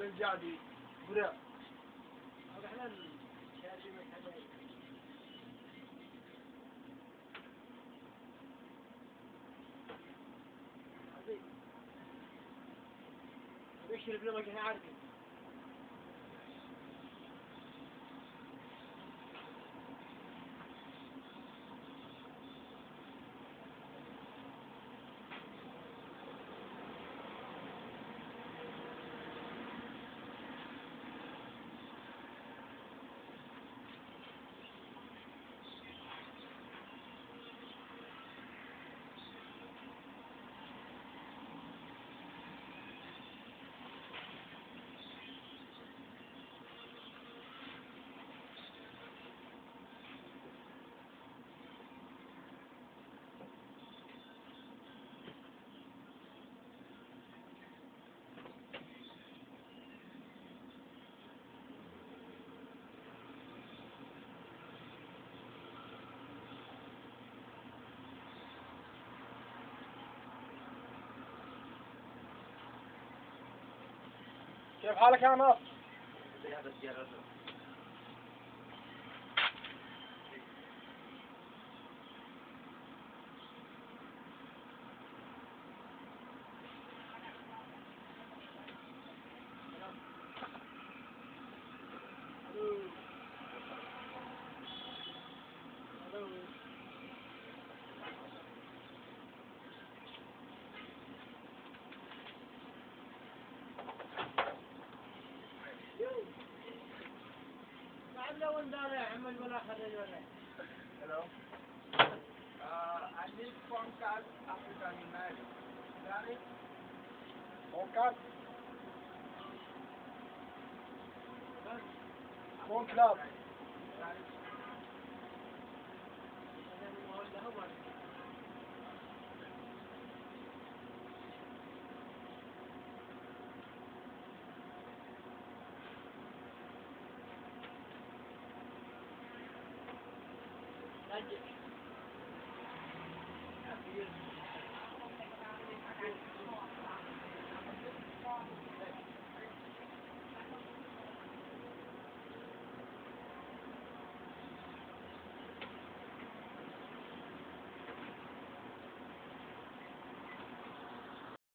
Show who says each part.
Speaker 1: ترجع لي
Speaker 2: برا بشرب لما كان عارفين
Speaker 1: كيف حالك يا ناصر؟
Speaker 2: لو امبارح عمل ولا خرج ولا
Speaker 1: Hello. Uh, I need phone card African United. Got it? Phone card? Phone club. Got it?
Speaker 2: Magic.